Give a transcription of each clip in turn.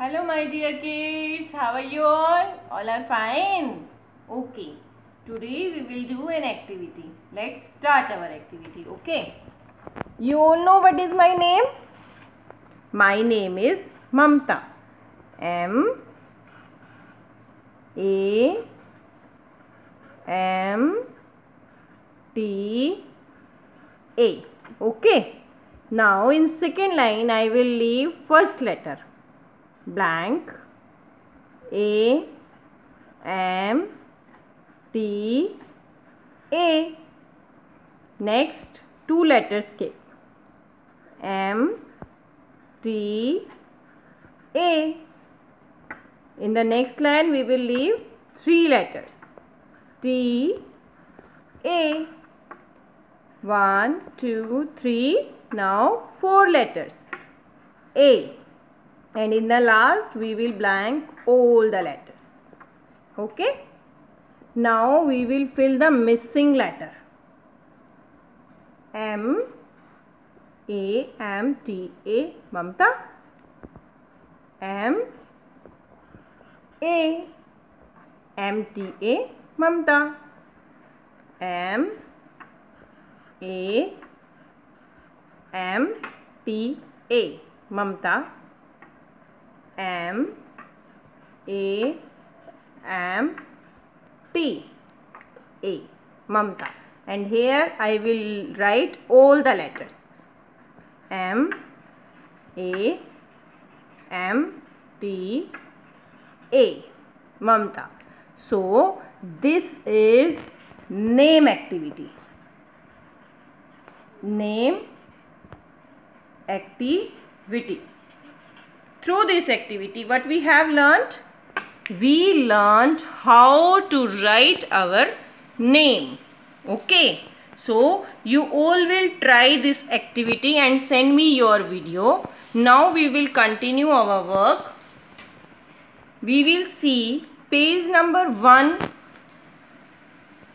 Hello my dear kids, how are you all? All are fine? Okay. Today we will do an activity. Let's start our activity, okay? You all know what is my name? My name is Mamta. M A M T A. Okay. Now in second line I will leave first letter blank. A M T A. Next two letters skip M T A. In the next line we will leave three letters. T A. One two three. Now four letters. A and in the last we will blank all the letters. Okay? Now we will fill the missing letter. M A M T A Mamta. M A M T A Mamta. M A M T A Mamta M A M T A Mamta. And here I will write all the letters. M A M T A Mamta. So this is name activity. Name activity through this activity what we have learnt we learnt how to write our name. Okay? So you all will try this activity and send me your video. Now we will continue our work. We will see page number 1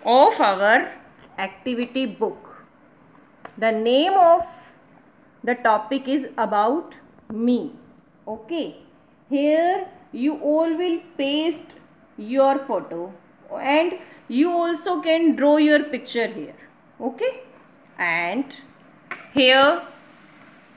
of our activity book. The name of the topic is about me okay. Here you all will paste your photo and you also can draw your picture here. Okay? And here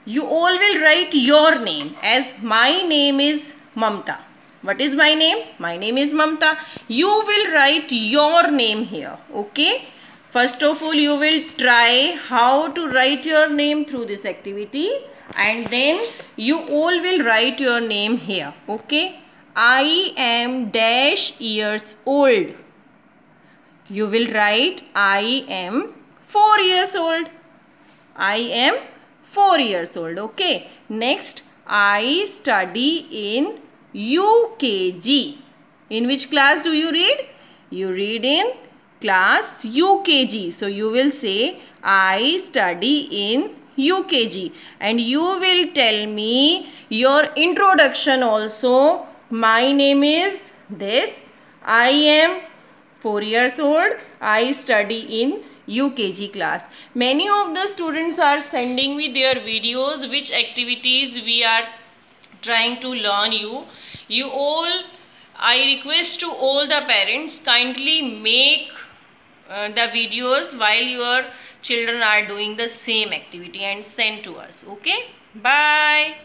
you all will write your name as my name is Mamta. What is my name? My name is Mamta. You will write your name here. Okay? First of all you will try how to write your name through this activity and then you all will write your name here okay? I am dash years old. You will write I am 4 years old. I am 4 years old okay? Next I study in UKG in which class do you read? You read in class UKG so you will say I study in UKG and you will tell me your introduction also. My name is this. I am 4 years old. I study in UKG class. Many of the students are sending me their videos which activities we are trying to learn you. You all, I request to all the parents kindly make uh, the videos while your children are doing the same activity and send to us okay? Bye